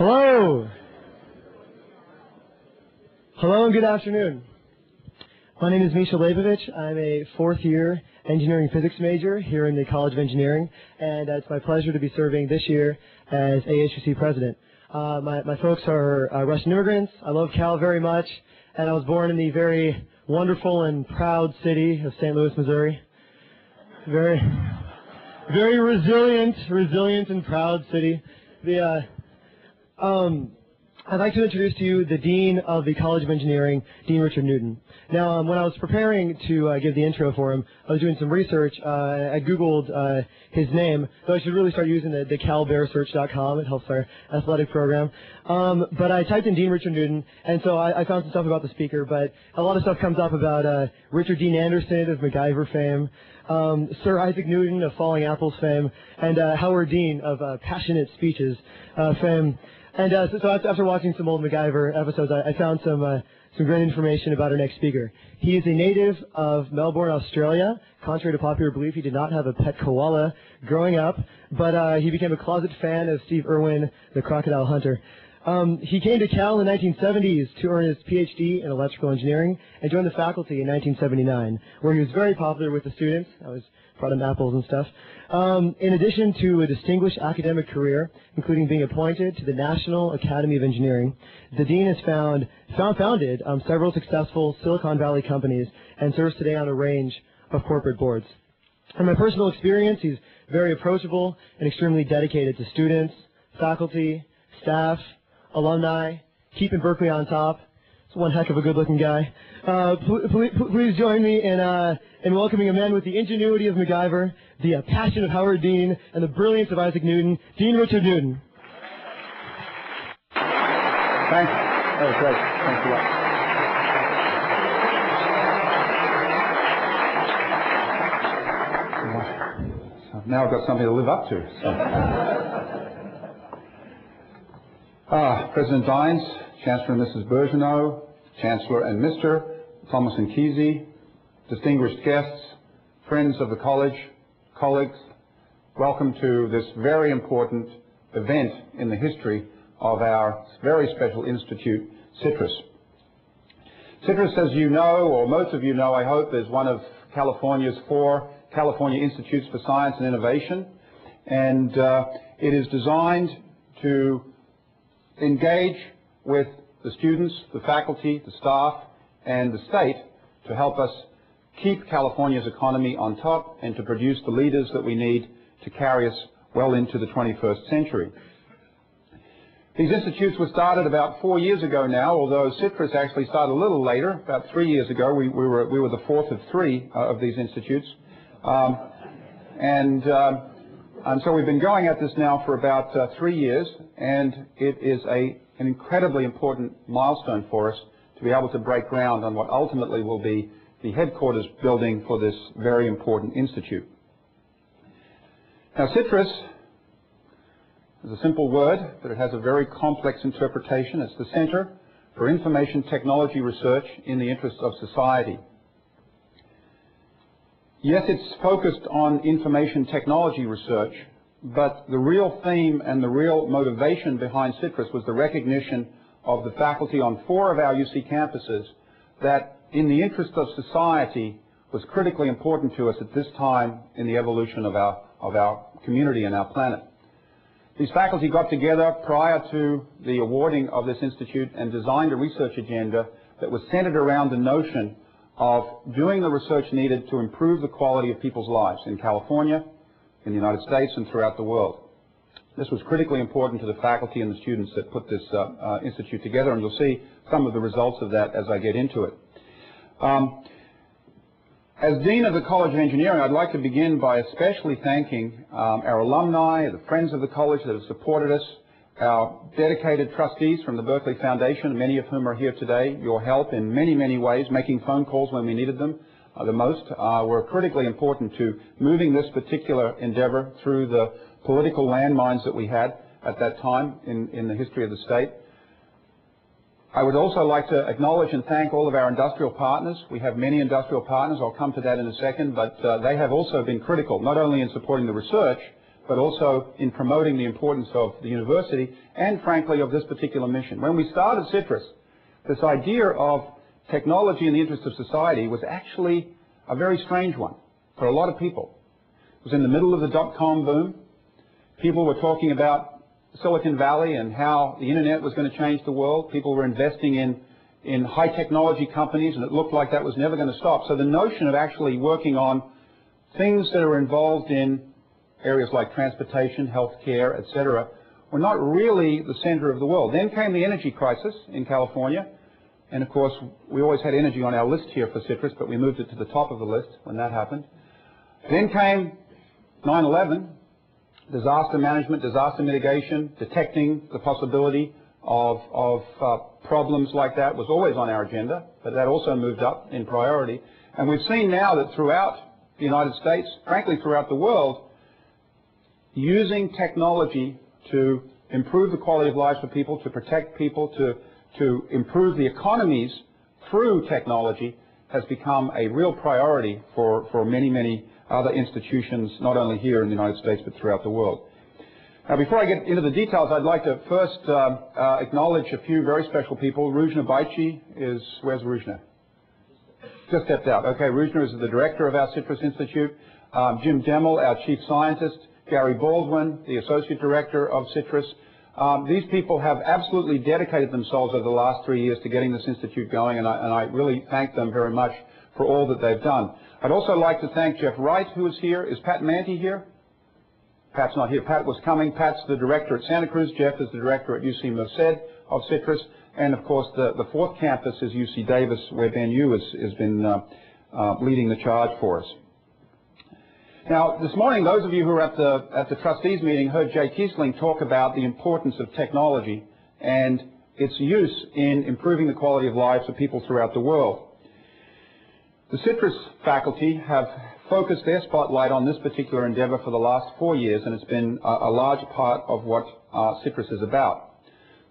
Hello. Hello and good afternoon. My name is Misha Leibovich. I'm a fourth year engineering physics major here in the College of Engineering, and it's my pleasure to be serving this year as ASUC president. Uh, my, my folks are uh, Russian immigrants. I love Cal very much, and I was born in the very wonderful and proud city of St. Louis, Missouri. Very, very resilient, resilient and proud city. The, uh, um, I'd like to introduce to you the Dean of the College of Engineering, Dean Richard Newton. Now, um, when I was preparing to uh, give the intro for him, I was doing some research. Uh, I Googled uh, his name, though I should really start using the, the calbearsearch.com. It helps our athletic program. Um, but I typed in Dean Richard Newton, and so I, I, found some stuff about the speaker, but a lot of stuff comes up about uh, Richard Dean Anderson of MacGyver fame, um, Sir Isaac Newton of Falling Apples fame, and uh, Howard Dean of uh, Passionate Speeches fame. And uh, so, so, after watching some old MacGyver episodes, I, I found some uh, some great information about our next speaker. He is a native of Melbourne, Australia. Contrary to popular belief, he did not have a pet koala growing up, but uh, he became a closet fan of Steve Irwin, the crocodile hunter. Um, he came to Cal in the 1970s to earn his PhD in electrical engineering and joined the faculty in 1979, where he was very popular with the students. I was brought him apples and stuff. Um, in addition to a distinguished academic career, including being appointed to the National Academy of Engineering, the dean has found, found founded um, several successful Silicon Valley companies and serves today on a range of corporate boards. In my personal experience, he's very approachable and extremely dedicated to students, faculty, staff, alumni, keeping Berkeley on top. It's one heck of a good-looking guy. Uh, pl- pl- please join me in, uh, in welcoming a man with the ingenuity of MacGyver, the uh, passion of Howard Dean, and the brilliance of Isaac Newton, Dean Richard Newton. Thanks. That was great. Thanks a lot. now I've got something to live up to. So. Ah, President Dynes, Chancellor and Mrs. Birgeneau, Chancellor and Mr. Tomlinson-Keasey, distinguished guests, friends of the college, colleagues, welcome to this very important event in the history of our very special institute, CITRIS. CITRIS, as you know, or most of you know, I hope, is one of California's four California Institutes for Science and Innovation, and uh, it is designed to engage with the students, the faculty, the staff, and the state to help us keep California's economy on top and to produce the leaders that we need to carry us well into the 21st century. These institutes were started about four years ago now, although CITRIS actually started a little later, about three years ago. We, we, were, we were the fourth of three uh, of these institutes. Um, and uh, and so we've been going at this now for about uh, three years, and it is a, an incredibly important milestone for us to be able to break ground on what ultimately will be the headquarters building for this very important institute. Now, CITRIS is a simple word, but it has a very complex interpretation. It's the Center for Information Technology Research in the Interest of Society. Yes, it's focused on information technology research, but the real theme and the real motivation behind CITRIS was the recognition of the faculty on four of our UC campuses that in the interest of society was critically important to us at this time in the evolution of our, of our community and our planet. These faculty got together prior to the awarding of this institute and designed a research agenda that was centered around the notion of doing the research needed to improve the quality of people's lives in California, in the United States, and throughout the world. This was critically important to the faculty and the students that put this uh, uh, institute together, and you'll see some of the results of that as I get into it. Um, as Dean of the College of Engineering, I'd like to begin by especially thanking um, our alumni, the friends of the college that have supported us, our dedicated trustees from the Berkeley Foundation, many of whom are here today, your help in many, many ways, making phone calls when we needed them uh, the most, uh, were critically important to moving this particular endeavor through the political landmines that we had at that time in, in the history of the state. I would also like to acknowledge and thank all of our industrial partners. We have many industrial partners. I'll come to that in a second, but uh, they have also been critical, not only in supporting the research, but also in promoting the importance of the university and, frankly, of this particular mission. When we started CITRIS, this idea of technology in the interest of society was actually a very strange one for a lot of people. It was in the middle of the dot-com boom. People were talking about Silicon Valley and how the internet was going to change the world. People were investing in, in high technology companies and it looked like that was never going to stop. So the notion of actually working on things that are involved in areas like transportation, healthcare, etc., were not really the center of the world. Then came the energy crisis in California. And of course, we always had energy on our list here for CITRIS, but we moved it to the top of the list when that happened. Then came 9-11, disaster management, disaster mitigation, detecting the possibility of, of uh, problems like that was always on our agenda, but that also moved up in priority. And we've seen now that throughout the United States, frankly throughout the world, using technology to improve the quality of lives for people, to protect people, to, to improve the economies through technology has become a real priority for, for many, many other institutions, not only here in the United States, but throughout the world. Now, before I get into the details, I'd like to first uh, uh, acknowledge a few very special people. Ruzena Bajcsy is, where's Ruzena? Just stepped out. Okay, Ruzena is the director of our CITRIS Institute. Um, Jim Demmel, our chief scientist. Gary Baldwin, the Associate Director of CITRIS. Um, these people have absolutely dedicated themselves over the last three years to getting this institute going, and I, and I really thank them very much for all that they've done. I'd also like to thank Jeff Wright, who is here. Is Pat Mantey here? Pat's not here. Pat was coming. Pat's the director at Santa Cruz. Jeff is the director at UC Merced of CITRIS. And of course, the, the fourth campus is UC Davis, where Ben Yu has, has been uh, uh, leading the charge for us. Now, this morning, those of you who were at the, at the trustees meeting heard Jay Keasling talk about the importance of technology and its use in improving the quality of lives of people throughout the world. The CITRIS faculty have focused their spotlight on this particular endeavor for the last four years, and it's been a, a large part of what uh, CITRIS is about.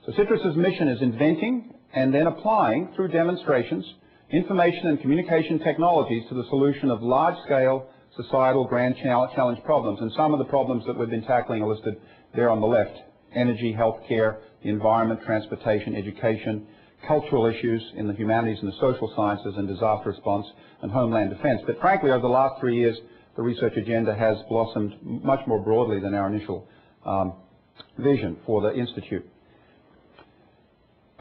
So CITRIS's mission is inventing and then applying, through demonstrations, information and communication technologies to the solution of large-scale societal grand challenge problems. And some of the problems that we've been tackling are listed there on the left. Energy, healthcare, the environment, transportation, education, cultural issues in the humanities and the social sciences, and disaster response and homeland defense. But frankly, over the last three years, the research agenda has blossomed much more broadly than our initial um, vision for the Institute.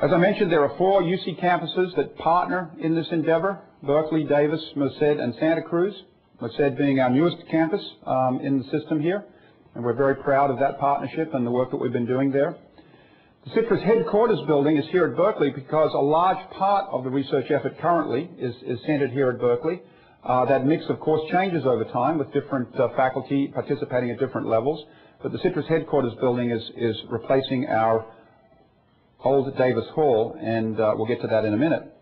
As I mentioned, there are four UC campuses that partner in this endeavor, Berkeley, Davis, Merced, and Santa Cruz. Merced being our newest campus um, in the system here, and we're very proud of that partnership and the work that we've been doing there. The CITRIS headquarters building is here at Berkeley because a large part of the research effort currently is, centered here at Berkeley. Uh, that mix, of course, changes over time with different uh, faculty participating at different levels, but the CITRIS headquarters building is, is replacing our old Davis Hall, and uh, we'll get to that in a minute.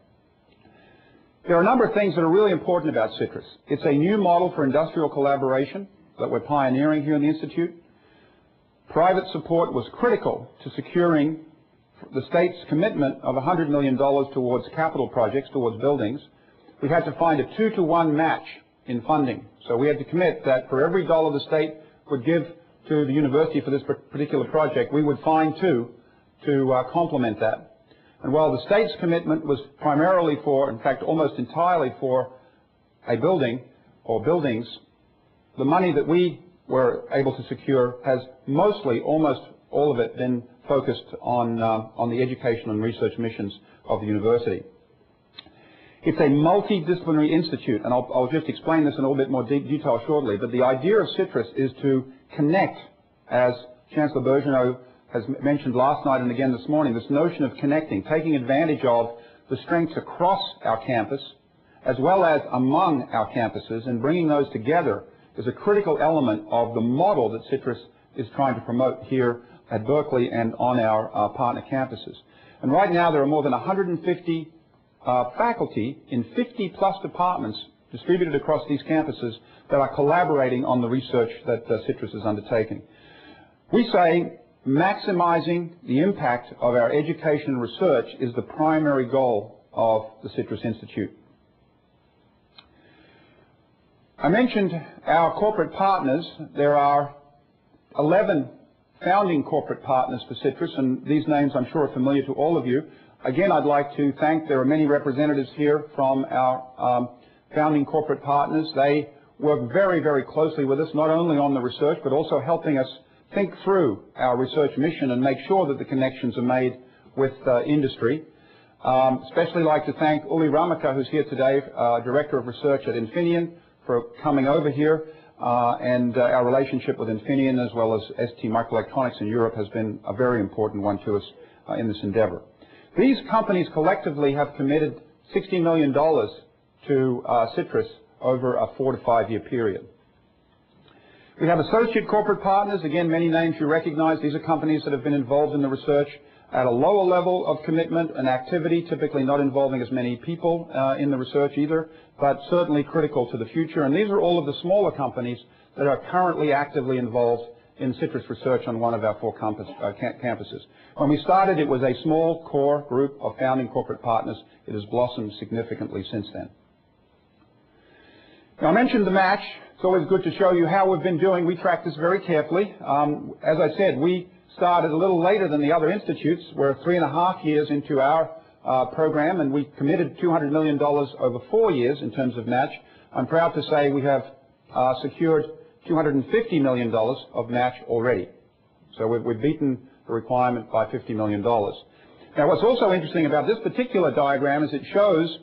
There are a number of things that are really important about CITRIS. It's a new model for industrial collaboration that we're pioneering here in the Institute. Private support was critical to securing the state's commitment of $100 million towards capital projects, towards buildings. We had to find a two to one match in funding. So we had to commit that for every dollar the state would give to the university for this particular project, we would find two to uh, complement that. And while the state's commitment was primarily for, in fact, almost entirely for a building or buildings, the money that we were able to secure has mostly, almost all of it, been focused on, uh, on the education and research missions of the university. It's a multidisciplinary institute, and I'll, I'll just explain this in a little bit more detail shortly, but the idea of CITRIS is to connect, as Chancellor Birgeneau has mentioned last night and again this morning, this notion of connecting, taking advantage of the strengths across our campus as well as among our campuses and bringing those together is a critical element of the model that CITRIS is trying to promote here at Berkeley and on our uh, partner campuses. And right now there are more than 150 uh, faculty in 50 plus departments distributed across these campuses that are collaborating on the research that uh, CITRIS is undertaking. We say maximizing the impact of our education and research is the primary goal of the CITRIS Institute. I mentioned our corporate partners. There are 11 founding corporate partners for CITRIS, and these names I'm sure are familiar to all of you. Again, I'd like to thank, there are many representatives here from our um, founding corporate partners. They work very, very closely with us, not only on the research, but also helping us think through our research mission and make sure that the connections are made with uh, industry. Um, especially like to thank Uli Ramacher, who's here today, uh, Director of Research at Infineon, for coming over here. Uh, and uh, our relationship with Infineon as well as ST Microelectronics in Europe has been a very important one to us uh, in this endeavor. These companies collectively have committed $60 million to uh, CITRIS over a four to five year period. We have associate corporate partners. Again, many names you recognize. These are companies that have been involved in the research at a lower level of commitment and activity, typically not involving as many people uh, in the research either, but certainly critical to the future. And these are all of the smaller companies that are currently actively involved in CITRIS research on one of our four uh, campuses. When we started, it was a small core group of founding corporate partners. It has blossomed significantly since then. Now, I mentioned the match. It's always good to show you how we've been doing. We track this very carefully. Um, as I said, we started a little later than the other institutes. We're three and a half years into our uh, program, and we committed $200 million over four years in terms of match. I'm proud to say we have uh, secured $250 million of match already. So we've, we've beaten the requirement by $50 million. Now, what's also interesting about this particular diagram is it shows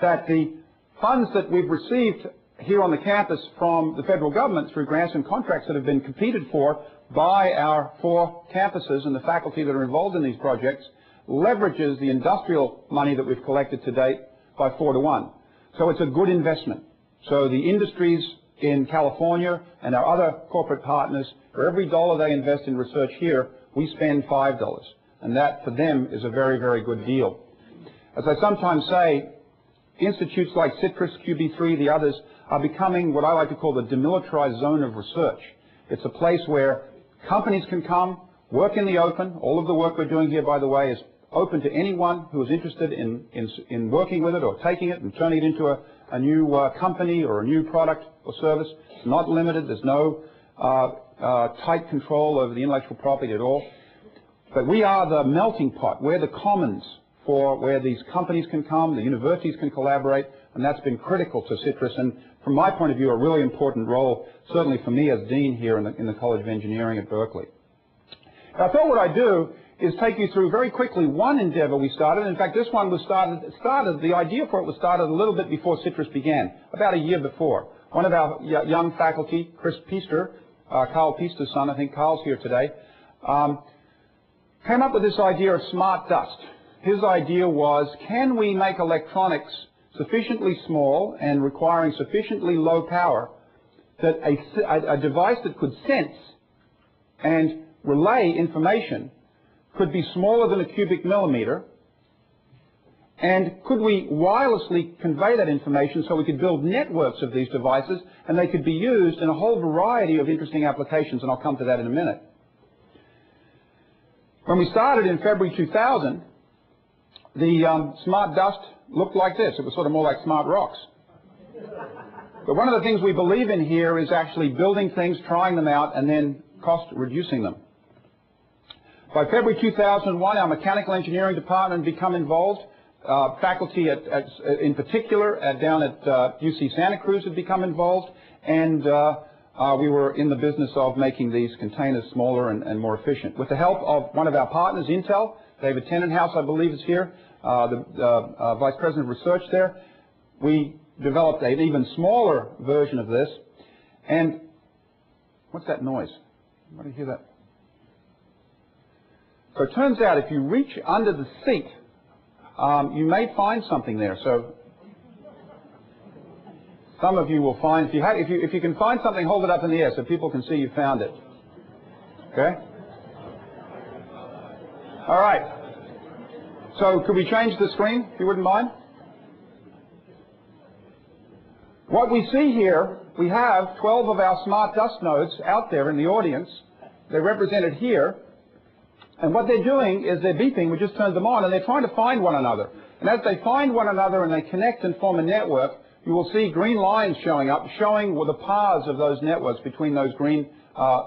that the funds that we've received here on the campus from the federal government through grants and contracts that have been competed for by our four campuses and the faculty that are involved in these projects leverages the industrial money that we've collected to date by four to one. So it's a good investment. So the industries in California and our other corporate partners, for every dollar they invest in research here, we spend five dollars. And that for them is a very, very good deal. As I sometimes say, institutes like CITRIS, QB3, the others, are becoming what I like to call the demilitarized zone of research. It's a place where Companies can come, work in the open. All of the work we're doing here, by the way, is open to anyone who is interested in, in, in working with it or taking it and turning it into a, a new uh, company or a new product or service. It's not limited. There's no uh, uh, tight control over the intellectual property at all. But we are the melting pot. We're the commons for where these companies can come, the universities can collaborate, and that's been critical to CITRIS and from my point of view, a really important role, certainly for me as dean here in the, in the College of Engineering at Berkeley. I thought what I'd do is take you through very quickly one endeavor we started. In fact, this one was started, started, the idea for it was started a little bit before CITRIS began, about a year before. One of our young faculty, Kris Pister, uh, Karl Pister's son, I think Karl's here today, um, came up with this idea of smart dust. His idea was, can we make electronics sufficiently small and requiring sufficiently low power that a, a, device that could sense and relay information could be smaller than a cubic millimeter and could we wirelessly convey that information so we could build networks of these devices and they could be used in a whole variety of interesting applications, and I'll come to that in a minute. When we started in February 2000, the um, smart dust looked like this. It was sort of more like smart rocks. But one of the things we believe in here is actually building things, trying them out, and then cost reducing them. By February 2001, our mechanical engineering department become involved. Uh, faculty, at, at, in particular, at, down at uh, UC Santa Cruz had become involved, and uh, we were in the business of making these containers smaller and, more efficient. With the help of one of our partners, Intel, David Tennenhouse, I believe, is here, uh, the uh, Vice President of Research there, we developed an even smaller version of this. And what's that noise? You hear that? So it turns out if you reach under the seat, um, you may find something there. So some of you will find, if you, if, you, if you can find something, hold it up in the air so people can see you found it. Okay? All right. So could we change the screen, if you wouldn't mind? What we see here, we have 12 of our smart dust nodes out there in the audience. They're represented here. And what they're doing is they're beeping. We just turned them on, and they're trying to find one another. And as they find one another and they connect and form a network, you will see green lines showing up, showing the paths of those networks between those green uh,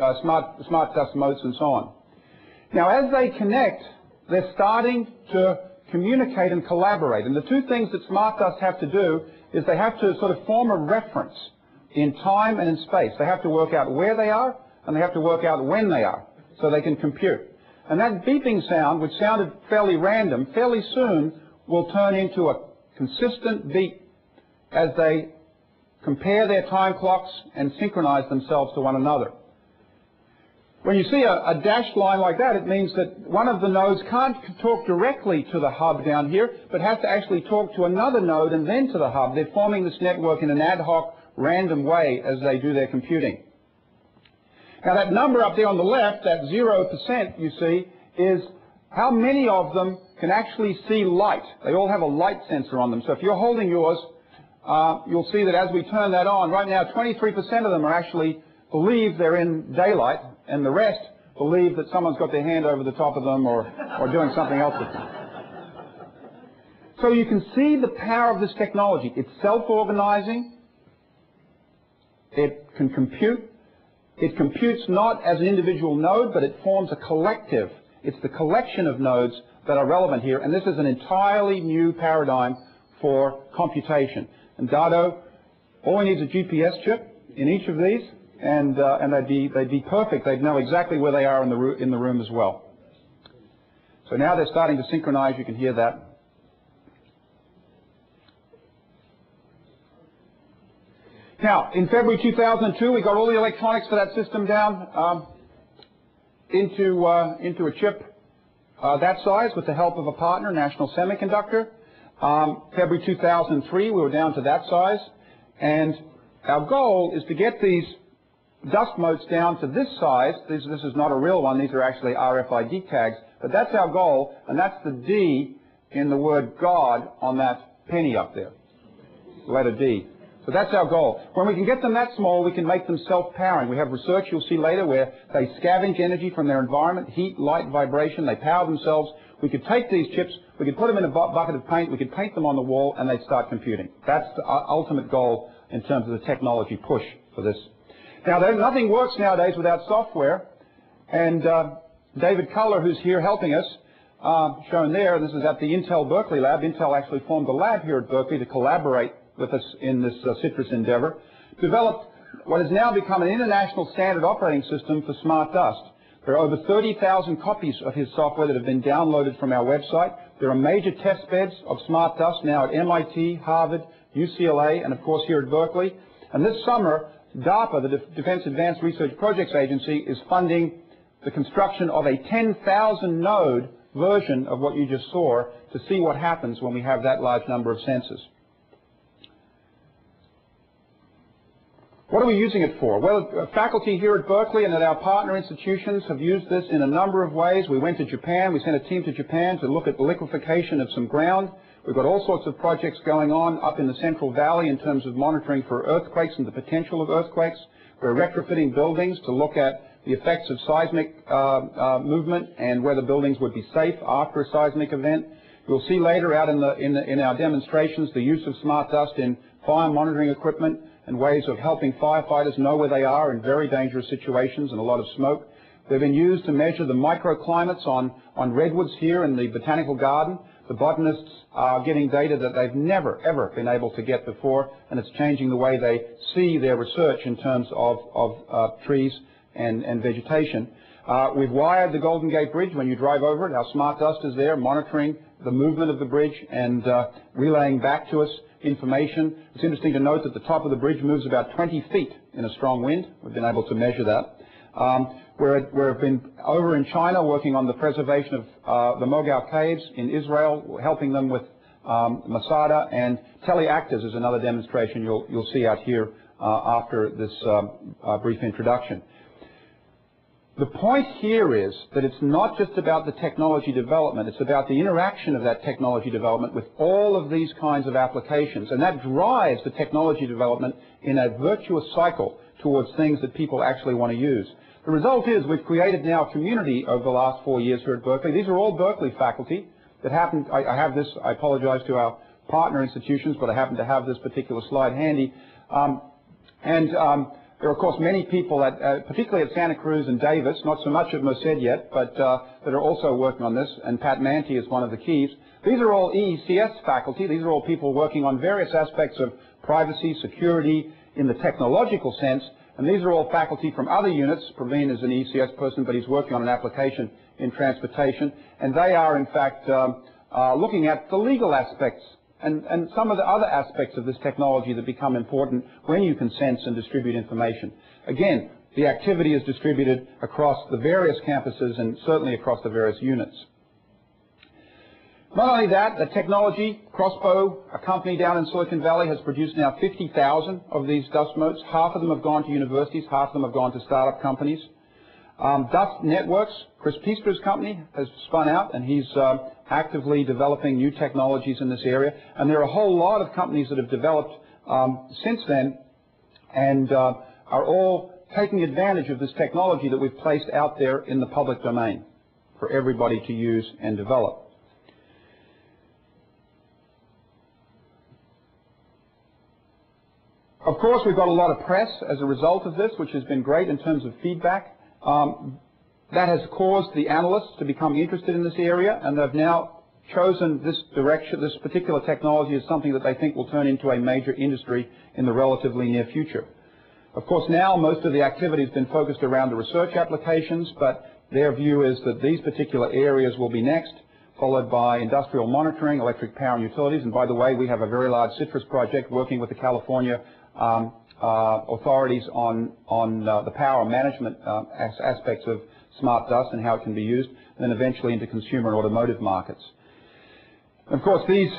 uh, smart, smart dust motes and so on. Now, as they connect, they're starting to communicate and collaborate. And the two things that smart dust have to do is they have to sort of form a reference in time and in space. They have to work out where they are, and they have to work out when they are, so they can compute. And that beeping sound, which sounded fairly random, fairly soon will turn into a consistent beat as they compare their time clocks and synchronize themselves to one another. When you see a, a, dashed line like that, it means that one of the nodes can't talk directly to the hub down here, but has to actually talk to another node and then to the hub. They're forming this network in an ad hoc, random way as they do their computing. Now that number up there on the left, that 0% you see, is how many of them can actually see light. They all have a light sensor on them. So if you're holding yours, uh, you'll see that as we turn that on, right now 23% of them are actually believe they're in daylight, and the rest believe that someone's got their hand over the top of them or, or doing something else with them. So you can see the power of this technology. It's self-organizing. It can compute. It computes not as an individual node, but it forms a collective. It's the collection of nodes that are relevant here, and this is an entirely new paradigm for computation. And Dado, all we need is a GPS chip in each of these, and, uh, and they'd, be, they'd be perfect. They'd know exactly where they are in the, in the room as well. So now they're starting to synchronize. You can hear that. Now, in February 2002, we got all the electronics for that system down um, into, uh, into a chip uh, that size with the help of a partner, National Semiconductor. Um, February 2003, we were down to that size. And our goal is to get these dust motes down to this size. This, this is not a real one. These are actually RFID tags. But that's our goal, and that's the D in the word God on that penny up there. Letter D. So that's our goal. When we can get them that small, we can make them self-powering. We have research you'll see later where they scavenge energy from their environment, heat, light, vibration. They power themselves. We could take these chips, we could put them in a bucket of paint, we could paint them on the wall, and they'd start computing. That's the ultimate goal in terms of the technology push for this. Now, nothing works nowadays without software. And uh, David Culler, who's here helping us, uh, shown there, this is at the Intel Berkeley lab. Intel actually formed a lab here at Berkeley to collaborate with us in this uh, CITRIS endeavor, developed what has now become an international standard operating system for smart dust. There are over 30,000 copies of his software that have been downloaded from our website. There are major test beds of smart dust now at MIT, Harvard, UCLA, and of course here at Berkeley. And this summer, DARPA, the Defense Advanced Research Projects Agency, is funding the construction of a 10,000 node version of what you just saw to see what happens when we have that large number of sensors. What are we using it for? Well, uh, faculty here at Berkeley and at our partner institutions have used this in a number of ways. We went to Japan. We sent a team to Japan to look at the liquefaction of some ground. We've got all sorts of projects going on up in the Central Valley in terms of monitoring for earthquakes and the potential of earthquakes. We're retrofitting buildings to look at the effects of seismic uh, uh, movement and whether the buildings would be safe after a seismic event. You'll see later out in, the, in, the, in our demonstrations the use of smart dust in fire monitoring equipment and ways of helping firefighters know where they are in very dangerous situations and a lot of smoke. They've been used to measure the microclimates on, on redwoods here in the botanical garden. The botanists are getting data that they've never, ever been able to get before, and it's changing the way they see their research in terms of, of uh, trees and, and vegetation. Uh, we've wired the Golden Gate Bridge. When you drive over it, our smart dust is there monitoring the movement of the bridge and uh, relaying back to us information. It's interesting to note that the top of the bridge moves about 20 feet in a strong wind. We've been able to measure that. Um, we've been over in China working on the preservation of uh, the Mogao Caves in Israel, helping them with um, Masada, and teleactors is another demonstration you'll, you'll see out here uh, after this um, uh, brief introduction. The point here is that it's not just about the technology development, it's about the interaction of that technology development with all of these kinds of applications. And that drives the technology development in a virtuous cycle towards things that people actually want to use. The result is we've created now a community over the last four years here at Berkeley. These are all Berkeley faculty that happen, I, I have this, I apologize to our partner institutions, but I happen to have this particular slide handy. Um, and um, there are, of course, many people, at, uh, particularly at Santa Cruz and Davis, not so much at Merced yet, but uh, that are also working on this, and Pat Mantey is one of the keys. These are all EECS faculty. These are all people working on various aspects of privacy, security, in the technological sense, and these are all faculty from other units. Praveen is an ECS person, but he's working on an application in transportation, and they are, in fact, um, uh, looking at the legal aspects and, and some of the other aspects of this technology that become important when you can sense and distribute information. Again, the activity is distributed across the various campuses and certainly across the various units. Not only that, the technology, Crossbow, a company down in Silicon Valley, has produced now 50,000 of these dust motes. Half of them have gone to universities, half of them have gone to startup companies. Um, Dust Networks, Kris Pister's company, has spun out, and he's uh, actively developing new technologies in this area. And there are a whole lot of companies that have developed um, since then and uh, are all taking advantage of this technology that we've placed out there in the public domain for everybody to use and develop. Of course, we've got a lot of press as a result of this, which has been great in terms of feedback. Um, that has caused the analysts to become interested in this area, and they've now chosen this direction, this particular technology as something that they think will turn into a major industry in the relatively near future. Of course, now most of the activity has been focused around the research applications, but their view is that these particular areas will be next, followed by industrial monitoring, electric power and utilities. And by the way, we have a very large CITRIS project working with the California um, authorities on, on uh, the power management uh, as aspects of smart dust and how it can be used, and then eventually into consumer and automotive markets. Of course, these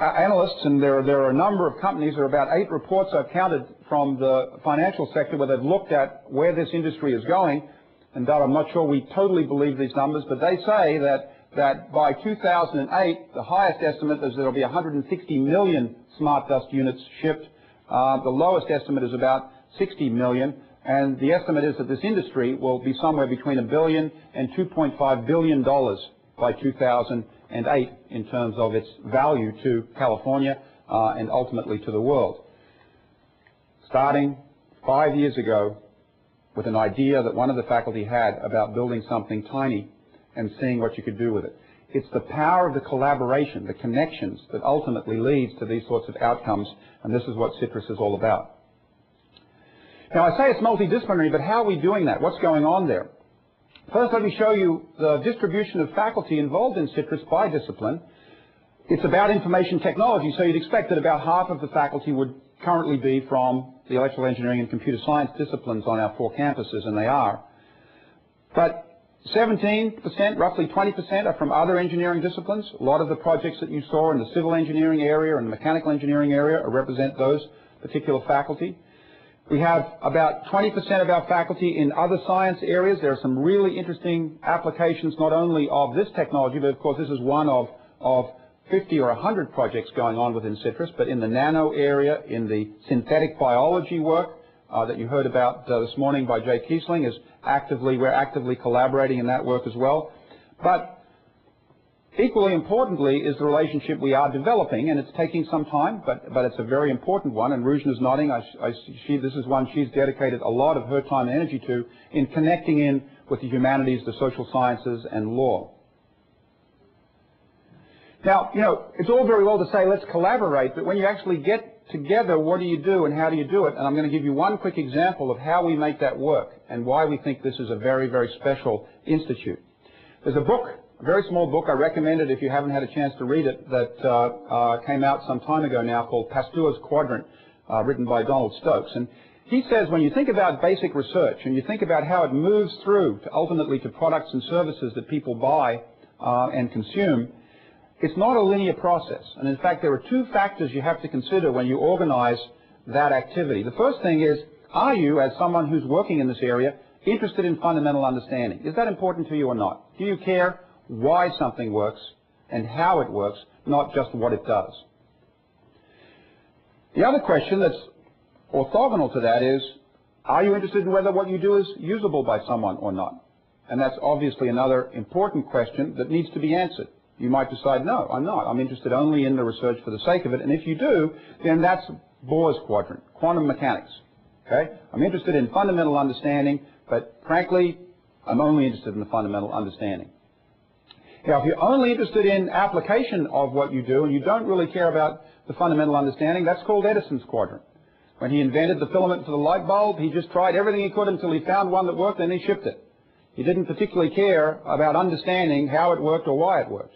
analysts, and there are, there are a number of companies, there are about eight reports I've counted from the financial sector where they've looked at where this industry is going, and I'm not sure we totally believe these numbers, but they say that that by 2008, the highest estimate is there will be 160 million smart dust units shipped uh, the lowest estimate is about 60 million, and the estimate is that this industry will be somewhere between a billion and 2.5 billion dollars by 2008 in terms of its value to California uh, and ultimately to the world. Starting five years ago with an idea that one of the faculty had about building something tiny and seeing what you could do with it. It's the power of the collaboration, the connections that ultimately leads to these sorts of outcomes, and this is what CITRIS is all about. Now, I say it's multidisciplinary, but how are we doing that? What's going on there? First, let me show you the distribution of faculty involved in CITRIS by discipline. It's about information technology, so you'd expect that about half of the faculty would currently be from the electrical engineering and computer science disciplines on our four campuses, and they are. But 17%, roughly 20% are from other engineering disciplines. A lot of the projects that you saw in the civil engineering area and the mechanical engineering area represent those particular faculty. We have about 20% of our faculty in other science areas. There are some really interesting applications not only of this technology, but of course this is one of, of 50 or 100 projects going on within CITRIS, but in the nano area, in the synthetic biology work uh, that you heard about uh, this morning by Jay Keasling is actively, we're actively collaborating in that work as well. But equally importantly is the relationship we are developing, and it's taking some time, but, but it's a very important one, and Ruzena's nodding. I, I, she, this is one she's dedicated a lot of her time and energy to in connecting in with the humanities, the social sciences, and law. Now, you know, it's all very well to say let's collaborate, but when you actually get together, what do you do and how do you do it? And I'm going to give you one quick example of how we make that work and why we think this is a very, very special institute. There's a book, a very small book, I recommend it if you haven't had a chance to read it, that uh, uh, came out some time ago now called Pasteur's Quadrant, uh, written by Donald Stokes. And he says when you think about basic research and you think about how it moves through to ultimately to products and services that people buy uh, and consume, it's not a linear process. And in fact, there are two factors you have to consider when you organize that activity. The first thing is, are you, as someone who's working in this area, interested in fundamental understanding? Is that important to you or not? Do you care why something works and how it works, not just what it does? The other question that's orthogonal to that is, are you interested in whether what you do is usable by someone or not? And that's obviously another important question that needs to be answered. You might decide, no, I'm not. I'm interested only in the research for the sake of it. And if you do, then that's Bohr's quadrant, quantum mechanics. Okay? I'm interested in fundamental understanding, but frankly, I'm only interested in the fundamental understanding. Now, if you're only interested in application of what you do and you don't really care about the fundamental understanding, that's called Edison's quadrant. When he invented the filament for the light bulb, he just tried everything he could until he found one that worked and he shipped it. He didn't particularly care about understanding how it worked or why it worked.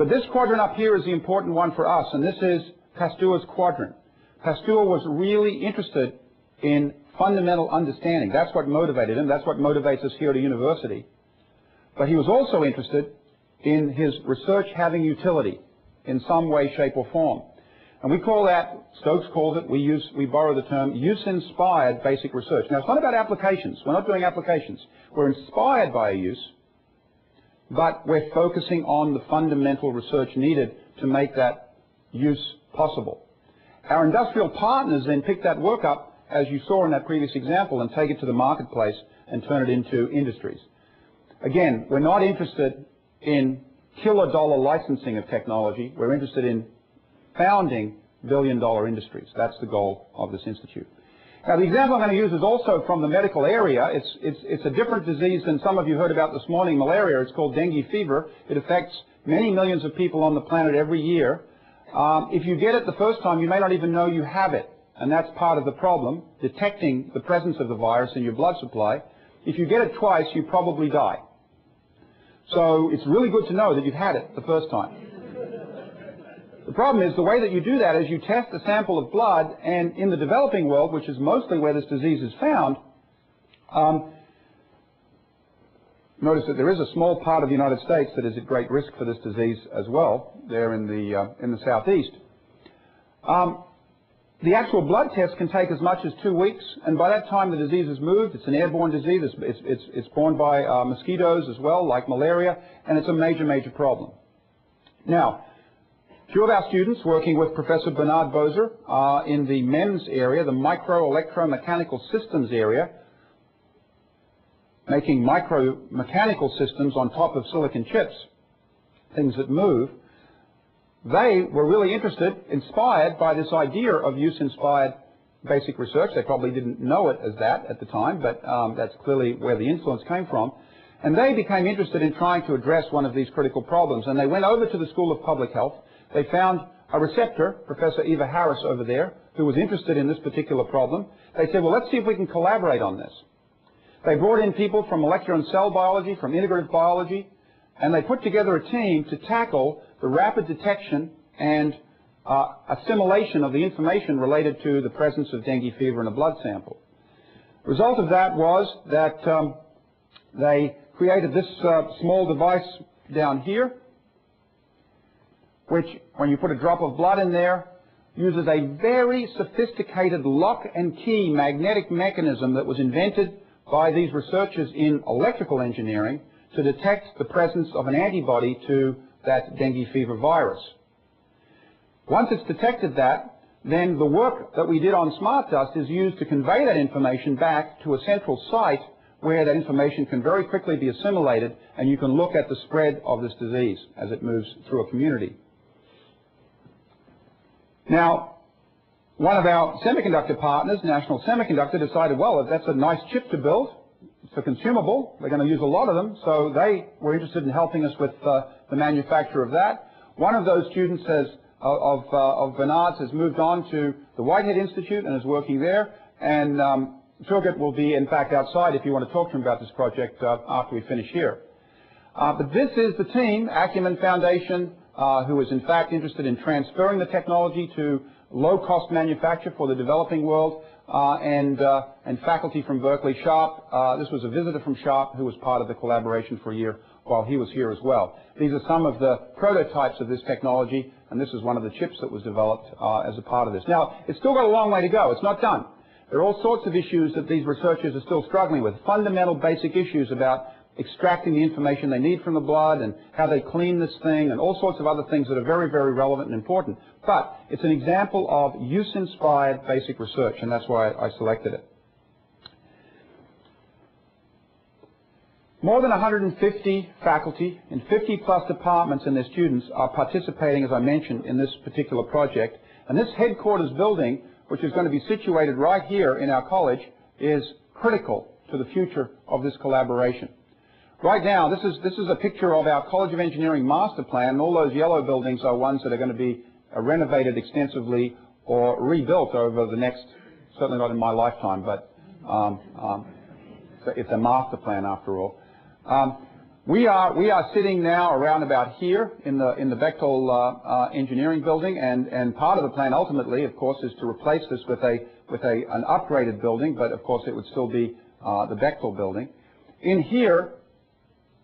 But this quadrant up here is the important one for us, and this is Pasteur's quadrant. Pasteur was really interested in fundamental understanding. That's what motivated him. That's what motivates us here at a university. But he was also interested in his research having utility in some way, shape, or form. And we call that, Stokes calls it, we use, we borrow the term use-inspired basic research. Now, it's not about applications. We're not doing applications. We're inspired by a use, but we're focusing on the fundamental research needed to make that use possible. Our industrial partners then pick that work up, as you saw in that previous example, and take it to the marketplace and turn it into industries. Again, we're not interested in killer dollar licensing of technology. We're interested in founding billion dollar industries. That's the goal of this institute. Now, the example I'm going to use is also from the medical area. It's, it's, it's a different disease than some of you heard about this morning, malaria. It's called dengue fever. It affects many millions of people on the planet every year. Um, if you get it the first time, you may not even know you have it. And that's part of the problem, detecting the presence of the virus in your blood supply. If you get it twice, you probably die. So it's really good to know that you've had it the first time. The problem is the way that you do that is you test a sample of blood, and in the developing world, which is mostly where this disease is found, um, notice that there is a small part of the United States that is at great risk for this disease as well, there in the, uh, in the southeast. Um, the actual blood test can take as much as two weeks, and by that time the disease has moved. It's an airborne disease. It's, it's, it's, it's borne by uh, mosquitoes as well, like malaria, and it's a major, major problem. Now, few of our students working with Professor Bernhard Boser are in the MEMS area, the micro-electromechanical systems area, making micro-mechanical systems on top of silicon chips, things that move, they were really interested, inspired by this idea of use-inspired basic research. They probably didn't know it as that at the time, but um, that's clearly where the influence came from. And they became interested in trying to address one of these critical problems. And they went over to the School of Public Health. They found a receptor, Professor Eva Harris over there, who was interested in this particular problem. They said, well, let's see if we can collaborate on this. They brought in people from molecular and cell biology, from integrative biology, and they put together a team to tackle the rapid detection and uh, assimilation of the information related to the presence of dengue fever in a blood sample. The result of that was that um, they created this uh, small device down here, which, when you put a drop of blood in there, uses a very sophisticated lock and key magnetic mechanism that was invented by these researchers in electrical engineering to detect the presence of an antibody to that dengue fever virus. Once it's detected that, then the work that we did on Smart Dust is used to convey that information back to a central site where that information can very quickly be assimilated and you can look at the spread of this disease as it moves through a community. Now, one of our semiconductor partners, National Semiconductor, decided, well, that's a nice chip to build. It's a consumable. We're going to use a lot of them. So they were interested in helping us with uh, the manufacture of that. One of those students has, of, uh, of Bernard's has moved on to the Whitehead Institute and is working there. And um, Turgut will be, in fact, outside if you want to talk to him about this project uh, after we finish here. Uh, but this is the team, Acumen Foundation, uh, who is in fact interested in transferring the technology to low-cost manufacture for the developing world, uh, and, uh, and faculty from Berkeley. Sharp, uh, this was a visitor from Sharp who was part of the collaboration for a year while he was here as well. These are some of the prototypes of this technology, and this is one of the chips that was developed uh, as a part of this. Now, it's still got a long way to go. It's not done. There are all sorts of issues that these researchers are still struggling with, fundamental basic issues about extracting the information they need from the blood and how they clean this thing and all sorts of other things that are very, very relevant and important. But it's an example of use-inspired basic research, and that's why I selected it. More than 150 faculty and 50 plus departments and their students are participating, as I mentioned, in this particular project. And this headquarters building which is going to be situated right here in our college, is critical to the future of this collaboration. Right now, this is, this is a picture of our College of Engineering master plan. And all those yellow buildings are ones that are going to be renovated extensively or rebuilt over the next, certainly not in my lifetime, but um, um, it's a master plan after all. Um, we are we are sitting now around about here in the in the Bechtel uh, uh, engineering building, and and part of the plan ultimately, of course, is to replace this with a with a an upgraded building, but of course it would still be uh, the Bechtel building. In here,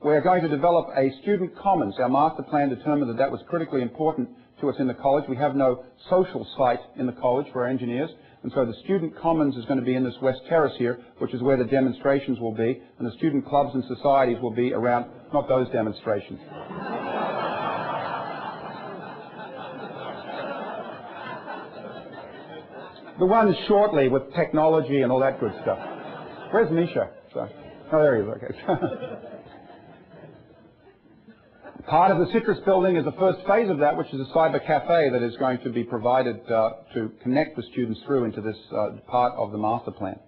we're going to develop a student commons. Our master plan determined that that was critically important to us in the college. We have no social site in the college for our engineers. And so the student commons is going to be in this west terrace here, which is where the demonstrations will be. And the student clubs and societies will be around, not those demonstrations. the ones shortly with technology and all that good stuff. Where's Misha? So, oh, there he is. Okay. Part of the CITRIS building is the first phase of that, which is a cyber cafe that is going to be provided uh, to connect the students through into this uh, part of the master plan.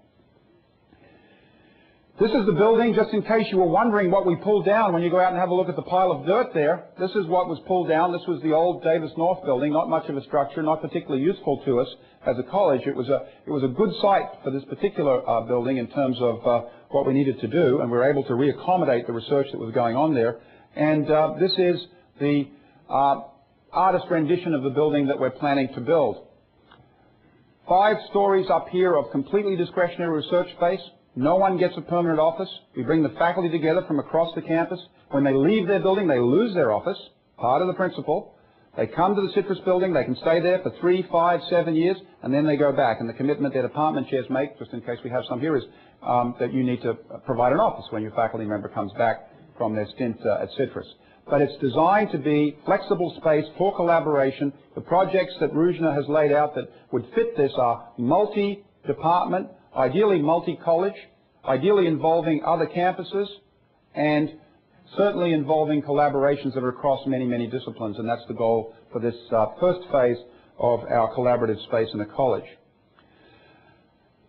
This is the building, just in case you were wondering what we pulled down when you go out and have a look at the pile of dirt there. This is what was pulled down. This was the old Davis North building, not much of a structure, not particularly useful to us as a college. It was a, it was a good site for this particular uh, building in terms of uh, what we needed to do, and we were able to reaccommodate the research that was going on there. And uh, this is the uh, artist rendition of the building that we're planning to build. Five stories up here of completely discretionary research space. No one gets a permanent office. We bring the faculty together from across the campus. When they leave their building, they lose their office, part of the principle. They come to the CITRIS building, they can stay there for three, five, seven years, and then they go back. And the commitment their department chairs make, just in case we have some here, is um, that you need to provide an office when your faculty member comes back from their stint uh, at CITRIS. But it's designed to be flexible space for collaboration. The projects that Ruzena has laid out that would fit this are multi-department, ideally multi-college, ideally involving other campuses, and certainly involving collaborations that are across many, many disciplines, and that's the goal for this uh, first phase of our collaborative space in the college.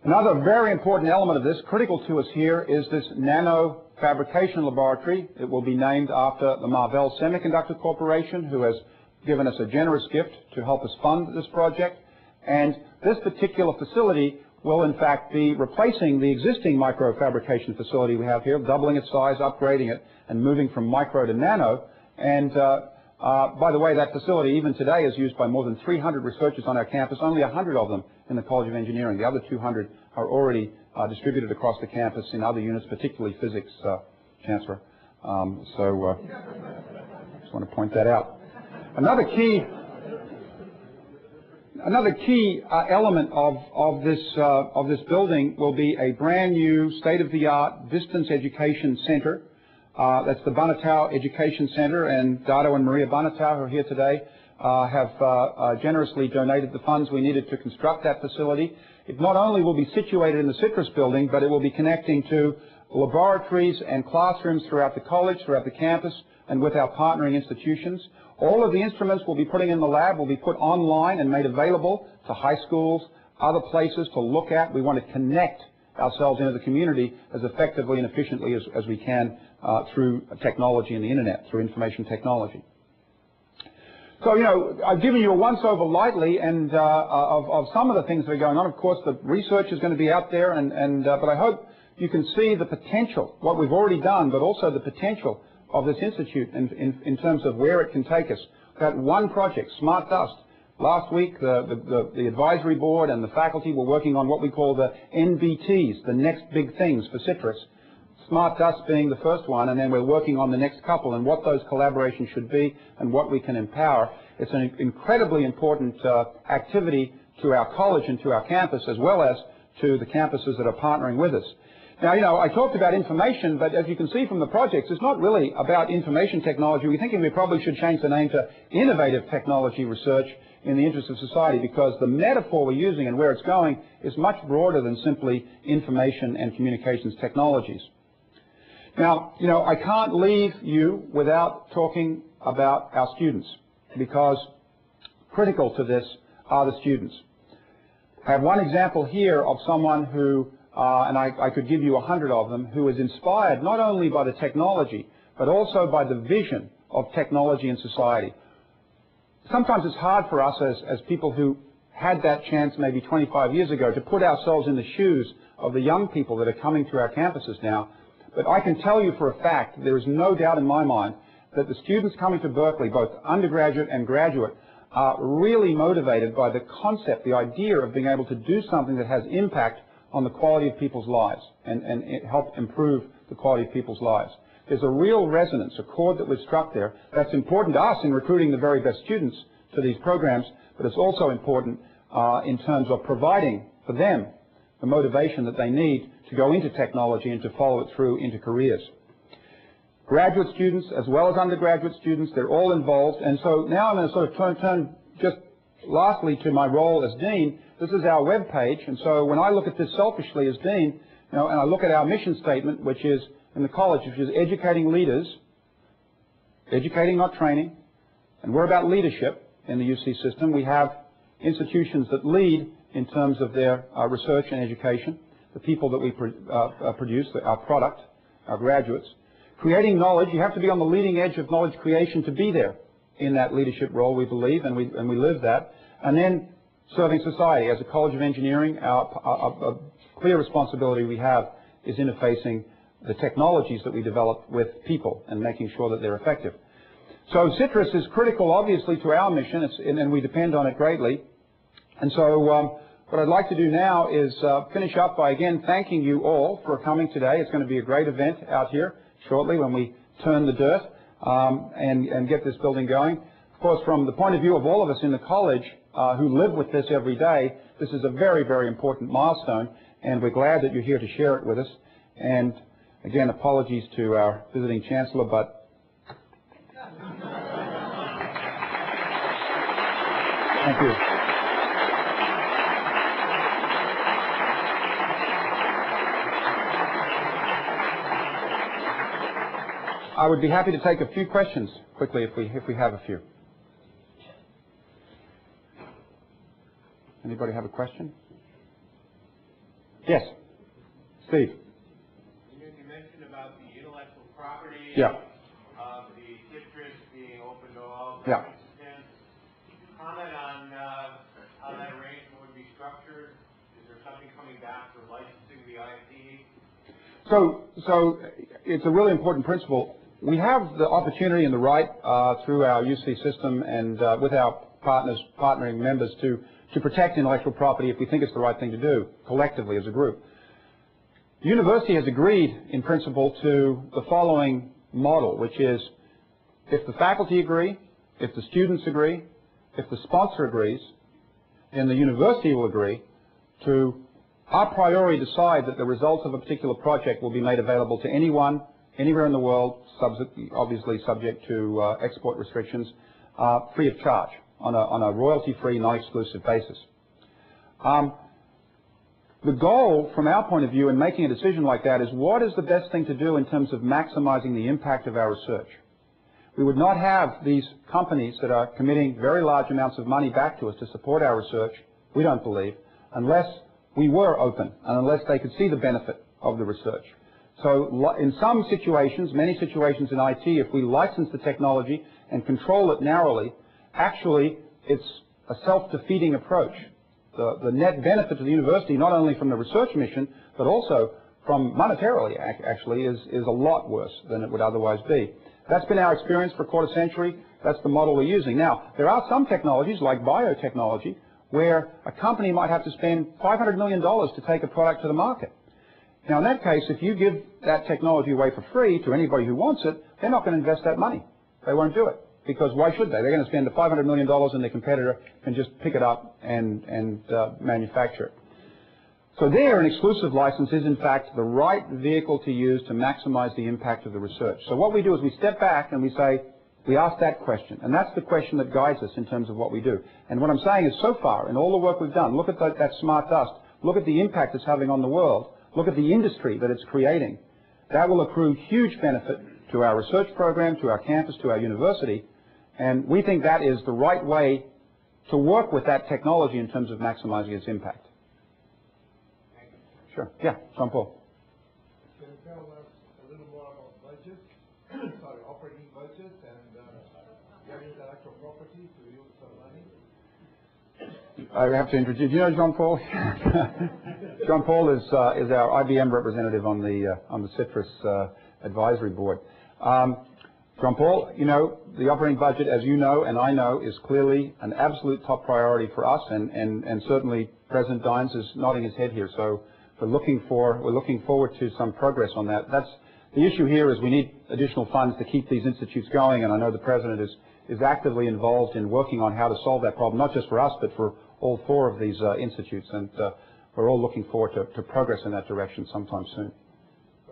Another very important element of this, critical to us here, is this nano fabrication laboratory. It will be named after the Marvell Semiconductor Corporation, who has given us a generous gift to help us fund this project. And this particular facility will in fact be replacing the existing microfabrication facility we have here, doubling its size, upgrading it, and moving from micro to nano. And uh, uh, by the way, that facility even today is used by more than 300 researchers on our campus, only 100 of them in the College of Engineering. The other 200 are already distributed across the campus in other units, particularly physics, uh, Chancellor. Um, so uh, just want to point that out. Another key, another key uh, element of of this uh, of this building will be a brand new state-of-the-art distance education center. Uh, that's the Banatao Education Center, and Dado and Maria Banatao, who are here today, Uh, have uh, uh, generously donated the funds we needed to construct that facility. It not only will be situated in the CITRIS building, but it will be connecting to laboratories and classrooms throughout the college, throughout the campus, and with our partnering institutions. All of the instruments we'll be putting in the lab will be put online and made available to high schools, other places to look at. We want to connect ourselves into the community as effectively and efficiently as, as we can uh, through technology and the internet, through information technology. So, you know, I've given you a once-over lightly and uh, of, of, some of the things that are going on. Of course, the research is going to be out there, and, and uh, but I hope you can see the potential, what we've already done, but also the potential of this institute in, in, in terms of where it can take us. That one project, Smart Dust. Last week, the, the, the advisory board and the faculty were working on what we call the NBTs, the next big things for CITRIS. Smart Dust being the first one, and then we're working on the next couple and what those collaborations should be and what we can empower. It's an incredibly important uh, activity to our college and to our campus as well as to the campuses that are partnering with us. Now, you know, I talked about information, but as you can see from the projects, it's not really about information technology. We're thinking we probably should change the name to innovative technology research in the interest of society because the metaphor we're using and where it's going is much broader than simply information and communications technologies. Now, you know, I can't leave you without talking about our students because critical to this are the students. I have one example here of someone who, uh, and I, I could give you a hundred of them, who is inspired not only by the technology, but also by the vision of technology in society. Sometimes it's hard for us as, as people who had that chance maybe 25 years ago to put ourselves in the shoes of the young people that are coming through our campuses now. But I can tell you for a fact, there is no doubt in my mind, that the students coming to Berkeley, both undergraduate and graduate, are really motivated by the concept, the idea of being able to do something that has impact on the quality of people's lives and, and help improve the quality of people's lives. There's a real resonance, a chord that was struck there that's important to us in recruiting the very best students to these programs, but it's also important uh, in terms of providing for them the motivation that they need to go into technology and to follow it through into careers. Graduate students as well as undergraduate students, they're all involved. And so now I'm going to sort of turn, turn just lastly to my role as dean. This is our web page, and so when I look at this selfishly as dean, you know, and I look at our mission statement, which is in the college, which is educating leaders, educating not training, and we're about leadership in the UC system. We have institutions that lead in terms of their uh, research and education, the people that we uh, uh produce, our product, our graduates. Creating knowledge, you have to be on the leading edge of knowledge creation to be there in that leadership role, we believe, and we, and we live that. And then serving society. As a College of Engineering, our, our, a clear responsibility we have is interfacing the technologies that we develop with people and making sure that they're effective. So CITRIS is critical, obviously, to our mission, and, and, we depend on it greatly. And so um, what I'd like to do now is uh, finish up by, again, thanking you all for coming today. It's going to be a great event out here shortly when we turn the dirt um, and, and, get this building going. Of course, from the point of view of all of us in the college uh, who live with this every day, this is a very, very important milestone, and we're glad that you're here to share it with us. And again, apologies to our visiting chancellor, but Thank you. I would be happy to take a few questions quickly if we, if we have a few. Anybody have a question? Yes. Steve. You mentioned about the intellectual property yeah. of the districts being open to all yeah. participants. Comment on uh, how that arrangement would be structured. Is there something coming back for licensing the IP? So, so it's a really important principle we have the opportunity and the right uh, through our UC system and uh, with our partners, partnering members to, to protect intellectual property if we think it's the right thing to do, collectively as a group. The university has agreed in principle to the following model, which is if the faculty agree, if the students agree, if the sponsor agrees, then the university will agree to a priori decide that the results of a particular project will be made available to anyone anywhere in the world, obviously subject to uh, export restrictions, uh, free of charge on a, royalty-free, non-exclusive basis. Um, the goal, from our point of view, in making a decision like that is what is the best thing to do in terms of maximizing the impact of our research. We would not have these companies that are committing very large amounts of money back to us to support our research, we don't believe, unless we were open and unless they could see the benefit of the research. So in some situations, many situations in IT, if we license the technology and control it narrowly, actually it's a self-defeating approach. The, the net benefit to the university, not only from the research mission, but also from monetarily actually, is, is a lot worse than it would otherwise be. That's been our experience for a quarter century. That's the model we're using. Now, there are some technologies, like biotechnology, where a company might have to spend $500 million to take a product to the market. Now, in that case, if you give that technology away for free to anybody who wants it, they're not going to invest that money. They won't do it. Because why should they? They're going to spend the $500 million and their competitor can just pick it up and, and uh, manufacture it. So there, an exclusive license is in fact the right vehicle to use to maximize the impact of the research. So what we do is we step back and we say, we ask that question. And that's the question that guides us in terms of what we do. And what I'm saying is so far, in all the work we've done, look at that, that smart dust, look at the impact it's having on the world, Look at the industry that it's creating. That will accrue huge benefit to our research program, to our campus, to our university, and we think that is the right way to work with that technology in terms of maximizing its impact. Sure. Yeah, John Paul. I have to introduce, do you know Jean-Paul? Jean-Paul is, uh, is our IBM representative on the, uh, on the CITRIS uh, Advisory Board. Um, Jean-Paul, you know, the operating budget, as you know and I know, is clearly an absolute top priority for us, and, and, and certainly President Dynes is nodding his head here. So we're looking for, we're looking forward to some progress on that. That's the issue here is we need additional funds to keep these institutes going, and I know the President is, is actively involved in working on how to solve that problem, not just for us, but for all four of these uh, institutes, and uh, we're all looking forward to, to progress in that direction sometime soon.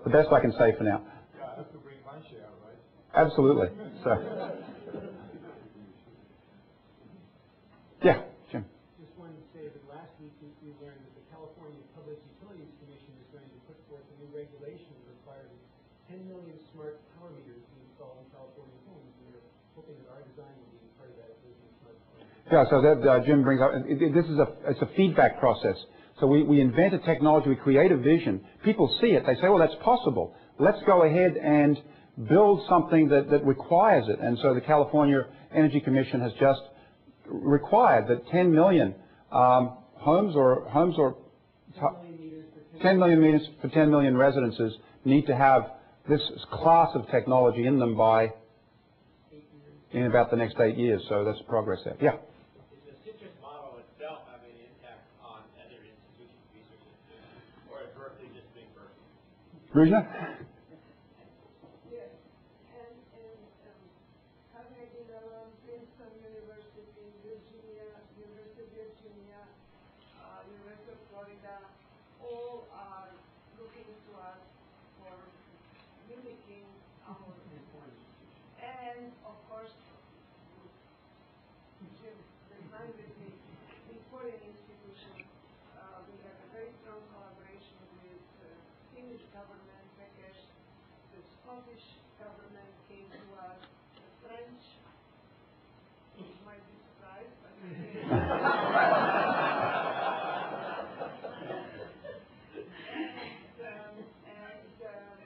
The best I can say for now. Yeah, I bring my share, right? Absolutely. So, yeah, Jim. Just wanted to say that last week we we learned that the California Public Utilities Commission is going to put forth a new regulation that requires 10 million smart power meters to be installed in California homes. And we're hoping that our design will be part of that vision smart power. meter. Yeah, so that uh, Jim brings up, it, it, this is a, it's a feedback process. So we, we invent a technology, we create a vision. People see it, they say, well, that's possible. Let's go ahead and build something that, that requires it. And so the California Energy Commission has just required that 10 million um, homes or homes or 10 million meters for 10 10 million meters for 10 million residences need to have this class of technology in them by in about the next eight years. So that's progress there. Yeah. Is the CITRIS model itself having an impact on other institutions, research institutions, or is Berkeley just being Berkeley? Ruzena? Yes, and, and, um, Carnegie Mellon, Princeton University, Virginia, University of Virginia, uh, University of Florida, all are looking to us for mimicking our, and of course, Jim, behind the me, the foreign institutions, uh, we have a very strong collaboration with the Finnish government, Bekesh, the Scottish government came to us, the French, you might be surprised, but they came. And, um, and, um,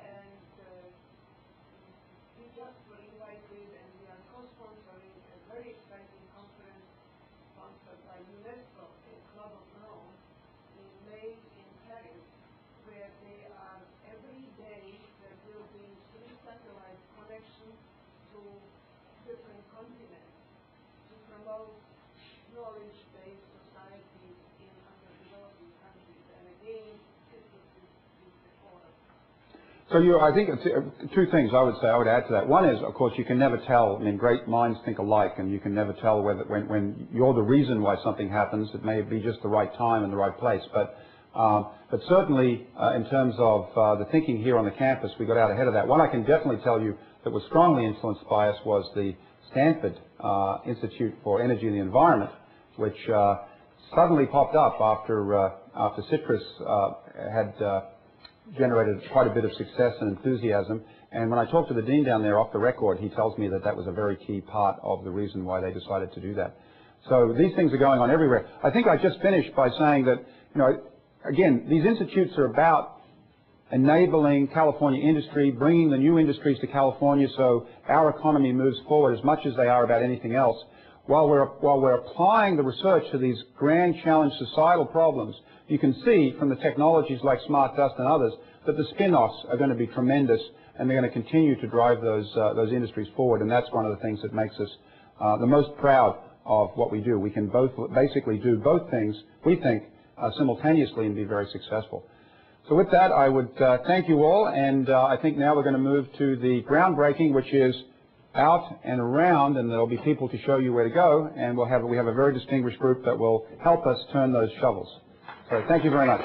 and, uh, we just were invited and we are co-sponsoring a very exciting conference sponsored by UNESCO, a Club of Rome, in May in Paris, where they are, every day, they're building three satellite connections to different continents to promote knowledge-based societies in underdeveloping countries. And again, this is, is the core. So you, I think uh, two things I would say, I would add to that. One is, of course, you can never tell, I mean, great minds think alike, and you can never tell whether, when, when you're the reason why something happens, it may be just the right time and the right place. But, um, but certainly, uh, in terms of uh, the thinking here on the campus, we got out ahead of that. One I can definitely tell you that was strongly influenced by us was the Stanford uh, Institute for Energy and the Environment, which uh, suddenly popped up after, after CITRIS had generated quite a bit of success and enthusiasm. And when I talked to the dean down there off the record, he tells me that that was a very key part of the reason why they decided to do that. So these things are going on everywhere. I think I just finished by saying that, you know, again, these institutes are about enabling California industry, bringing the new industries to California so our economy moves forward as much as they are about anything else. While we're, while we're applying the research to these grand challenge societal problems, you can see from the technologies like smart dust and others that the spin-offs are going to be tremendous and they're going to continue to drive those, uh, those industries forward. And that's one of the things that makes us uh, the most proud of what we do. We can both basically do both things, we think, uh, simultaneously and be very successful. So with that, I would thank you all, and I think now we're going to move to the groundbreaking, which is out and around, and there'll be people to show you where to go, and we'll have we have a very distinguished group that will help us turn those shovels. So thank you very much.